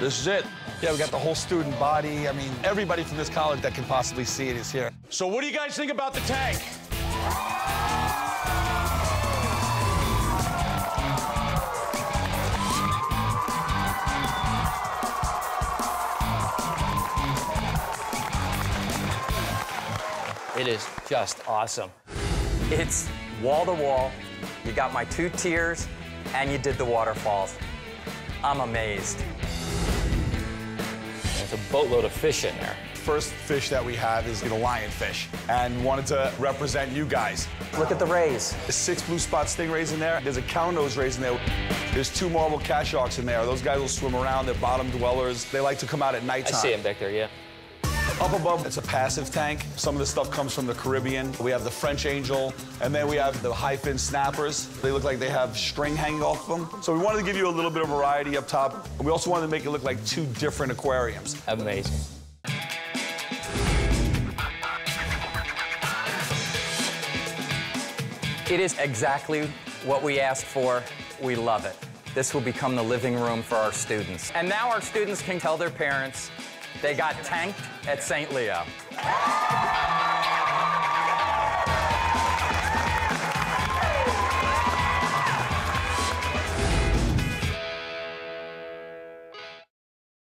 This is it. Yeah, we got the whole student body. I mean, everybody from this college that can possibly see it is here. So what do you guys think about the tank? It is just awesome. It's wall to wall. You got my two tiers, and you did the waterfalls. I'm amazed. There's a boatload of fish in there. First fish that we have is the lionfish, and wanted to represent you guys. Look at the rays. There's six blue spot stingrays in there. There's a cow nose rays in there. There's two marble cat sharks in there. Those guys will swim around. They're bottom dwellers. They like to come out at I see him back there, yeah. Up above, it's a passive tank. Some of the stuff comes from the Caribbean. We have the French angel, and then we have the high fin snappers. They look like they have string hanging off them. So we wanted to give you a little bit of variety up top. And we also wanted to make it look like two different aquariums. Amazing. It is exactly what we asked for. We love it. This will become the living room for our students. And now our students can tell their parents they got tanked at St. Leo.